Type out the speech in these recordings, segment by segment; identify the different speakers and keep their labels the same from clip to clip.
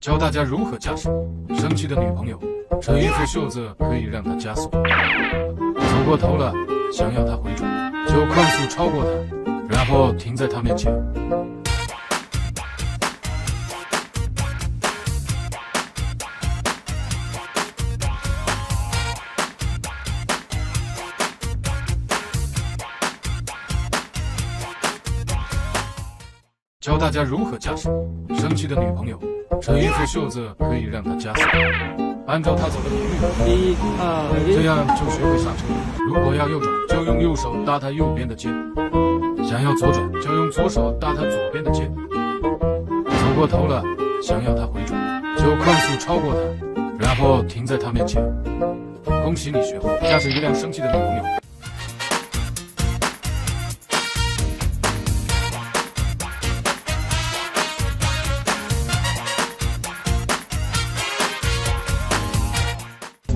Speaker 1: 教大家如何驾驶生气的女朋友，扯一副袖子可以让她加速。走过头了，想要她回转，就快速超过她，然后停在她面前。教大家如何驾驶生气的女朋友，这一副袖子可以让他加速。按照他走的频率，
Speaker 2: 一二
Speaker 1: 这样就学会刹车。如果要右转，就用右手搭他右边的肩；想要左转，就用左手搭他左边的肩。走过头了，想要他回转，就快速超过他，然后停在他面前。恭喜你学会驾驶一辆生气的女朋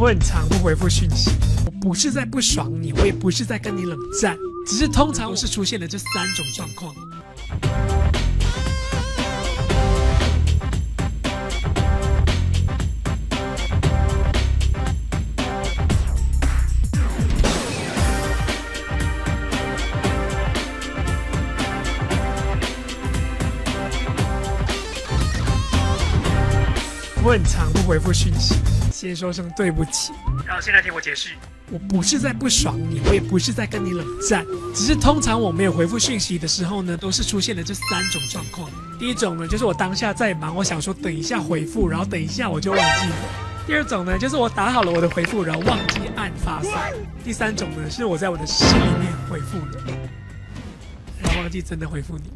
Speaker 3: 我很常不回复讯息，我不是在不爽你，我也不是在跟你冷战，只是通常我是出现了这三种状况。我很常不回复讯息，先说声对不起。然后现在听我解释，我不是在不爽你，我也不是在跟你冷战，只是通常我没有回复讯息的时候呢，都是出现了这三种状况。第一种呢，就是我当下在忙，我想说等一下回复，然后等一下我就忘记了。第二种呢，就是我打好了我的回复，然后忘记按发送。第三种呢，是我在我的心里面回复你，然后忘记真的回复你。